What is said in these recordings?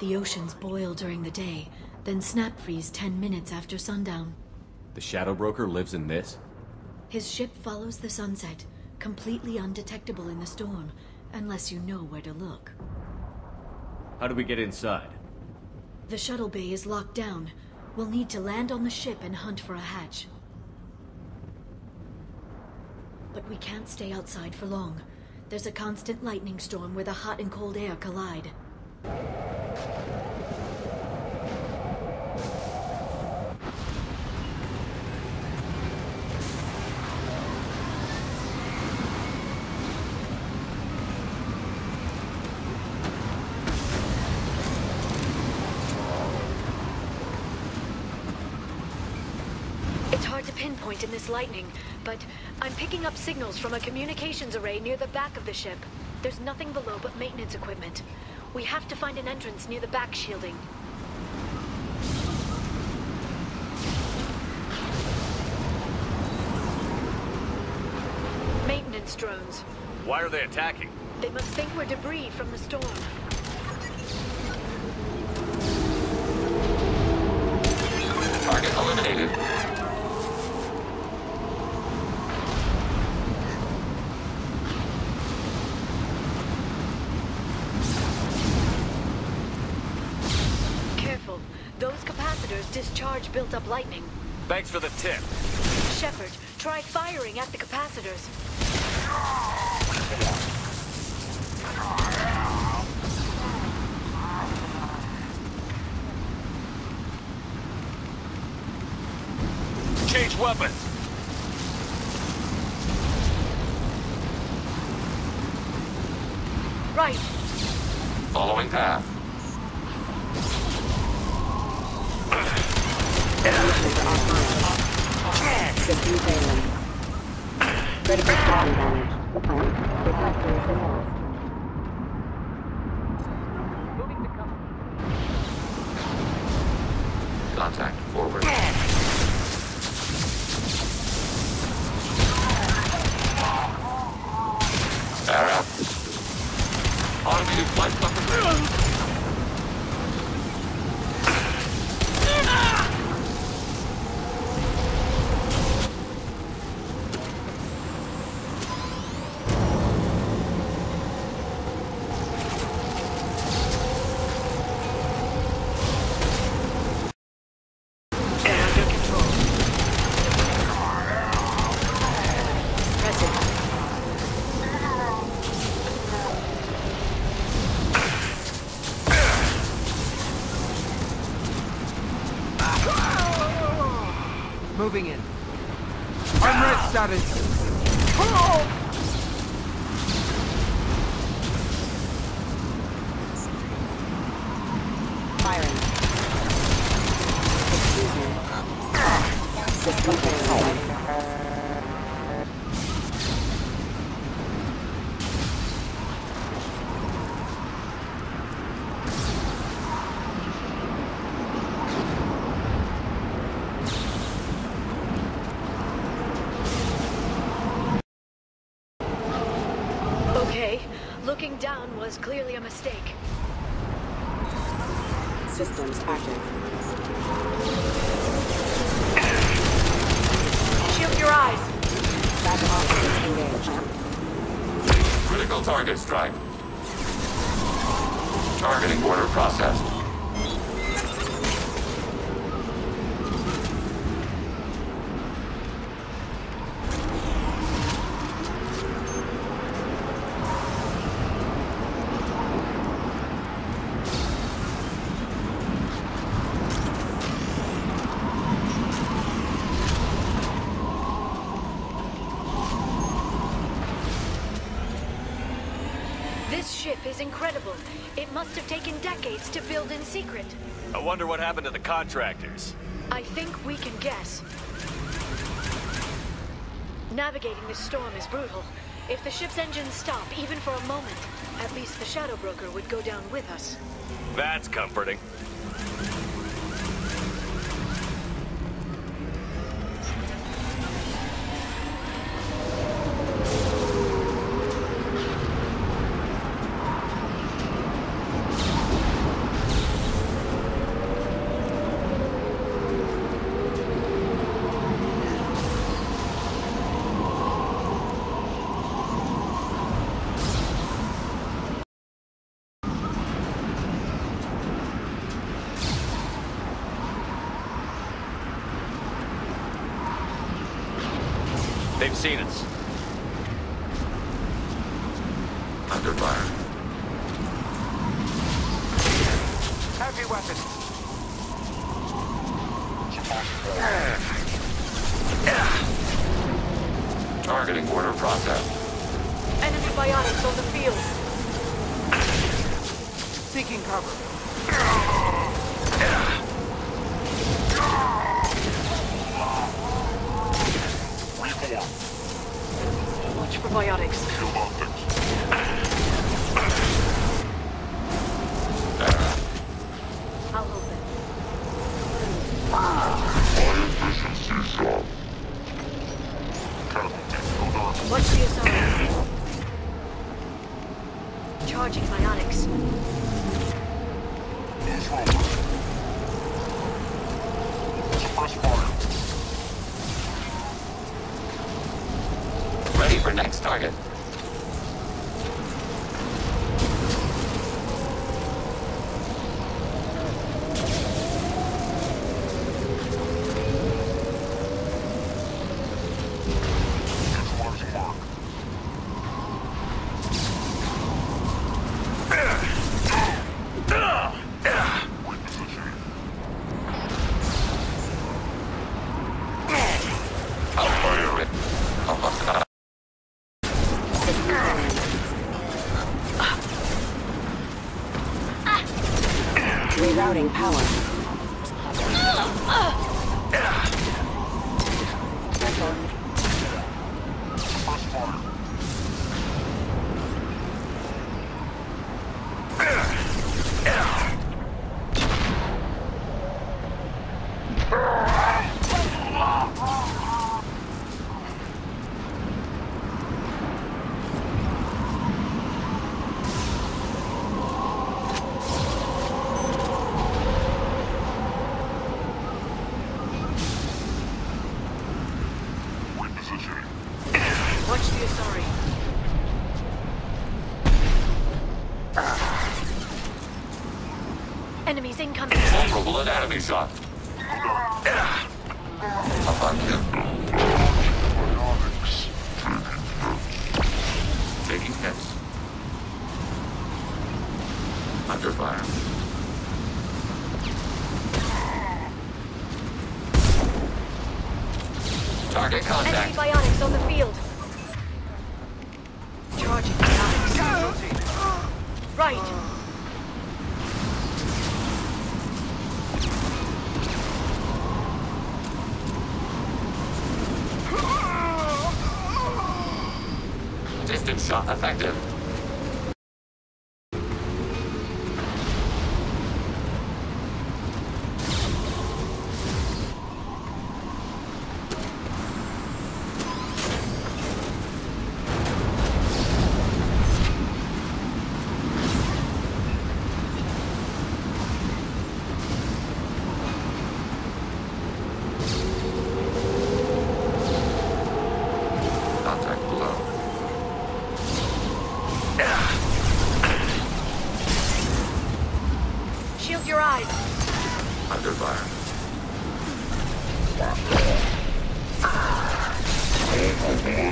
The oceans boil during the day, then snap freeze 10 minutes after sundown. The Shadow Broker lives in this? His ship follows the sunset, completely undetectable in the storm, unless you know where to look. How do we get inside? The shuttle bay is locked down. We'll need to land on the ship and hunt for a hatch. But we can't stay outside for long. There's a constant lightning storm where the hot and cold air collide. It's hard to pinpoint in this lightning, but I'm picking up signals from a communications array near the back of the ship. There's nothing below but maintenance equipment. We have to find an entrance near the back shielding. Maintenance drones. Why are they attacking? They must think we're debris from the storm. Target eliminated. Capacitors discharge built-up lightning. Thanks for the tip. Shepard, try firing at the capacitors. Change weapons! Right. Following path. System failing. Critical system damage. Detector is lost. Contact forward. Sarah. Automated flight weapon. Moving in. Was clearly a mistake. Systems active. Shield your eyes. Back office engaged. Critical target strike. Targeting order processed. This ship is incredible. It must have taken decades to build in secret. I wonder what happened to the contractors. I think we can guess. Navigating this storm is brutal. If the ship's engines stop, even for a moment, at least the Shadow Broker would go down with us. That's comforting. Seen us. Under fire. Heavy weapon. Targeting order processed. Enemy biotics on the field. Seeking cover. Charging biotics. Ready for next target. Rerouting power. Watch the Asari. Enemies incoming. vulnerable anatomy shot. Up. Taking hits. Under fire. Target Enemy contact. biotics on the field. Right. Distant shot effective.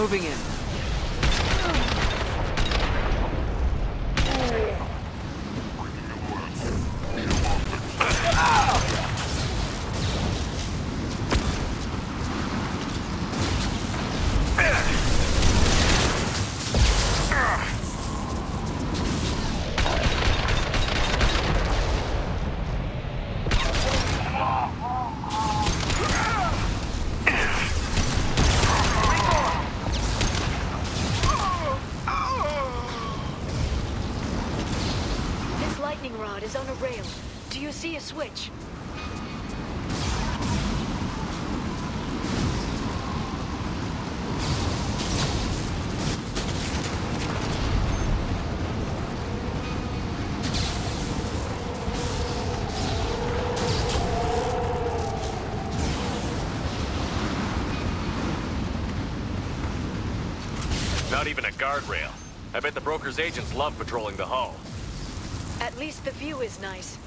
Moving in. Even a guardrail. I bet the broker's agents love patrolling the hull. At least the view is nice.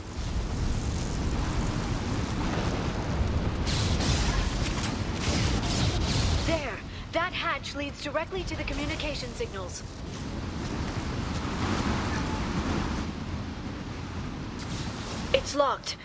There! That hatch leads directly to the communication signals. It's locked.